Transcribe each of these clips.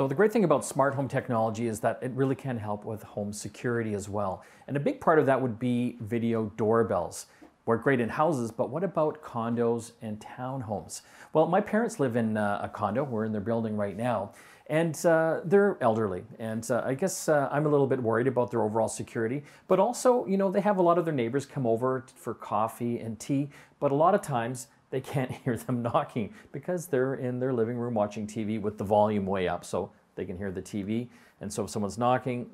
So the great thing about smart home technology is that it really can help with home security as well. And a big part of that would be video doorbells. Work great in houses, but what about condos and townhomes? Well, my parents live in uh, a condo. We're in their building right now. And uh, they're elderly. And uh, I guess uh, I'm a little bit worried about their overall security. But also, you know, they have a lot of their neighbors come over for coffee and tea. But a lot of times, they can't hear them knocking because they're in their living room watching TV with the volume way up so they can hear the TV. And so if someone's knocking,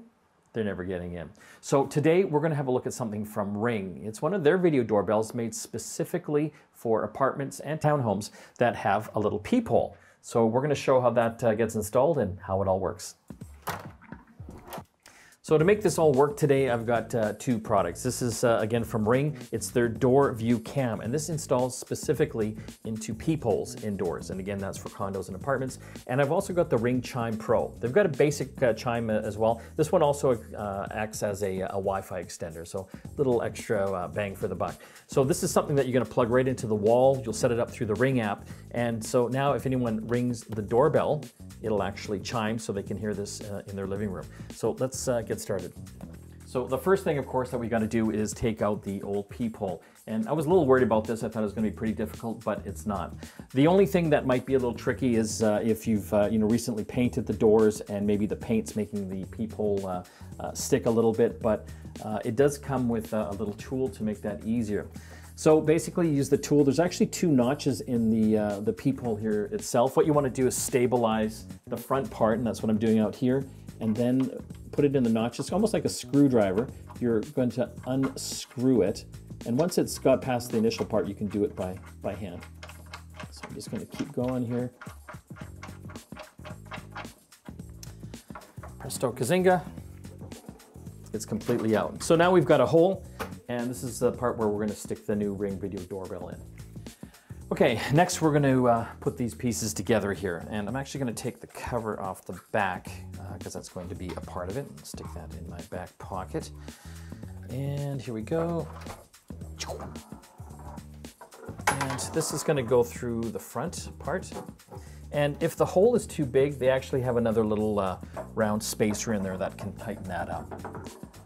they're never getting in. So today we're going to have a look at something from Ring. It's one of their video doorbells made specifically for apartments and townhomes that have a little peephole. So we're going to show how that uh, gets installed and how it all works. So to make this all work today, I've got uh, two products. This is, uh, again, from Ring. It's their Door View Cam, and this installs specifically into peepholes indoors. And again, that's for condos and apartments. And I've also got the Ring Chime Pro. They've got a basic uh, chime uh, as well. This one also uh, acts as a, a Wi-Fi extender, so a little extra uh, bang for the buck. So this is something that you're gonna plug right into the wall. You'll set it up through the Ring app. And so now if anyone rings the doorbell, it'll actually chime so they can hear this in their living room. So let's get get started. So the first thing, of course, that we got to do is take out the old peephole. And I was a little worried about this. I thought it was going to be pretty difficult, but it's not. The only thing that might be a little tricky is uh, if you've uh, you know recently painted the doors and maybe the paint's making the peephole uh, uh stick a little bit, but uh, it does come with a little tool to make that easier. So basically, you use the tool. There's actually two notches in the uh, the peephole here itself. What you want to do is stabilize the front part, and that's what I'm doing out here, and then put it in the notch. It's almost like a screwdriver. You're going to unscrew it. And once it's got past the initial part, you can do it by, by hand. So I'm just going to keep going here. Presto Kazinga. It's completely out. So now we've got a hole, and this is the part where we're going to stick the new Ring video doorbell in. Okay, next we're going to uh, put these pieces together here, and I'm actually going to take the cover off the back because uh, that's going to be a part of it. Stick that in my back pocket. And here we go. And this is going to go through the front part. And if the hole is too big, they actually have another little uh, round spacer in there that can tighten that up.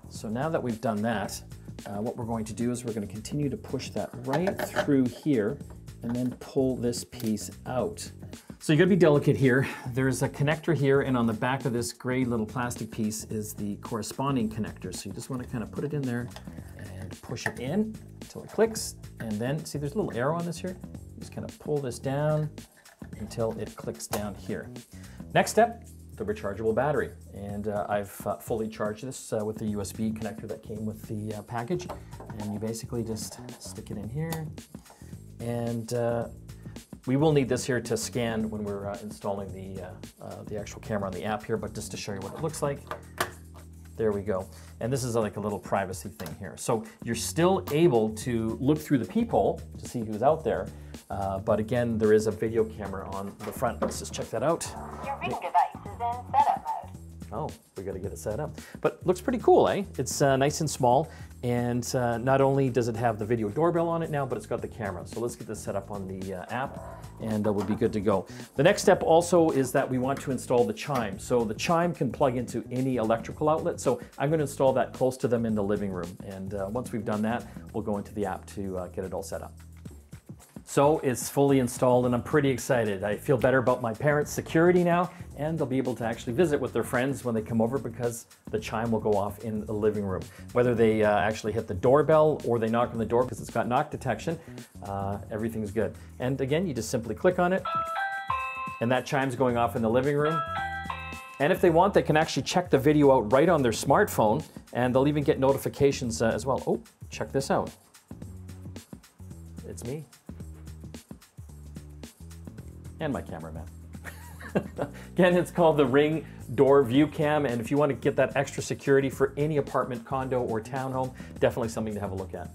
So now that we've done that, uh, what we're going to do is we're going to continue to push that right through here and then pull this piece out. So you gotta be delicate here. There's a connector here and on the back of this gray little plastic piece is the corresponding connector. So you just wanna kind of put it in there and push it in until it clicks. And then, see there's a little arrow on this here? Just kind of pull this down until it clicks down here. Next step, the rechargeable battery. And uh, I've uh, fully charged this uh, with the USB connector that came with the uh, package. And you basically just stick it in here and uh, we will need this here to scan when we're uh, installing the, uh, uh, the actual camera on the app here, but just to show you what it looks like. There we go. And this is like a little privacy thing here. So you're still able to look through the peephole to see who's out there. Uh, but again, there is a video camera on the front. Let's just check that out. Your Ring device is in setup mode. Oh, we got to get it set up. But looks pretty cool, eh? It's uh, nice and small. And uh, not only does it have the video doorbell on it now, but it's got the camera. So let's get this set up on the uh, app and uh, we'll be good to go. The next step also is that we want to install the chime. So the chime can plug into any electrical outlet. So I'm going to install that close to them in the living room. And uh, once we've done that, we'll go into the app to uh, get it all set up. So it's fully installed and I'm pretty excited. I feel better about my parents' security now and they'll be able to actually visit with their friends when they come over because the chime will go off in the living room. Whether they uh, actually hit the doorbell or they knock on the door because it's got knock detection, uh, everything's good. And again, you just simply click on it and that chime's going off in the living room. And if they want, they can actually check the video out right on their smartphone and they'll even get notifications uh, as well. Oh, check this out. It's me and my cameraman. Again, it's called the Ring Door View Cam, and if you want to get that extra security for any apartment, condo, or townhome, definitely something to have a look at.